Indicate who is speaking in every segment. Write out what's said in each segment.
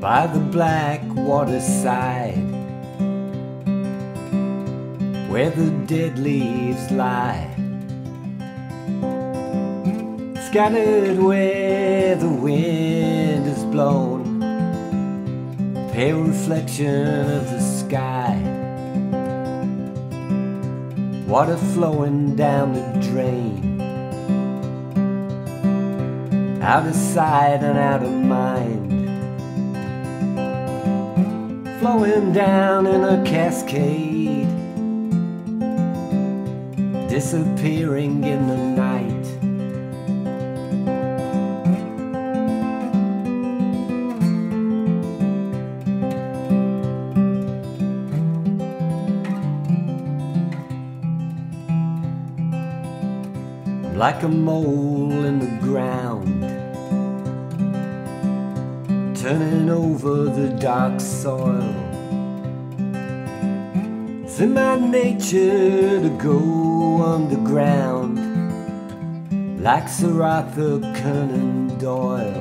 Speaker 1: by the black waterside where the dead leaves lie scattered where the wind has blown pale reflection of the sky water flowing down the drain out of sight and out of mind flowing down in a cascade, disappearing in the night. Like a mole in the ground turning over the dark soil. It's in my nature to go underground, like Sir Arthur Conan Doyle.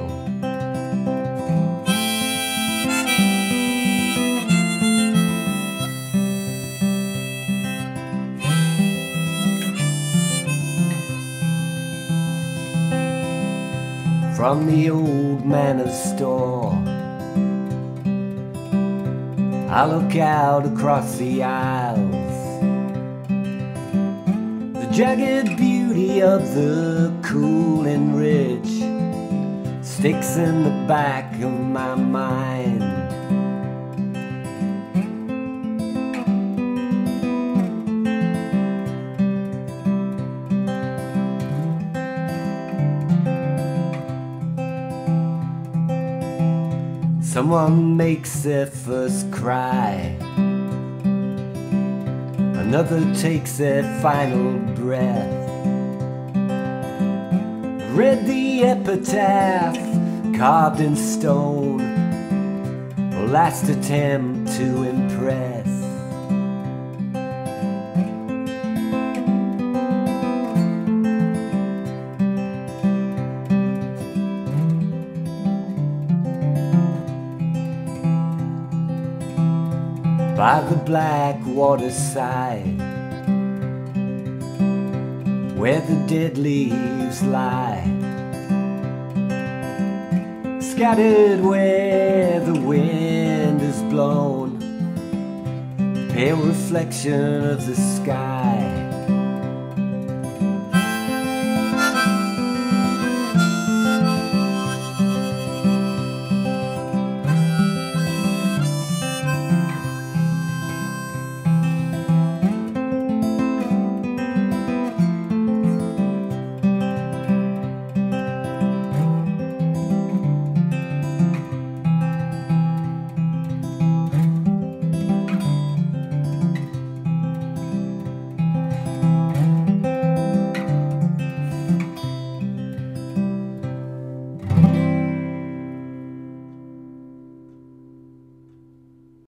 Speaker 1: From the Old Man of Storr. I look out across the isles, the jagged beauty of the Cuillin ridge sticks in the back of my mind. Someone makes their first cry. Another takes their final breath. Read the epitaph carved in stone. Last attempt to impress. By the black waterside where the dead leaves lie scattered where the wind has blown pale reflection of the sky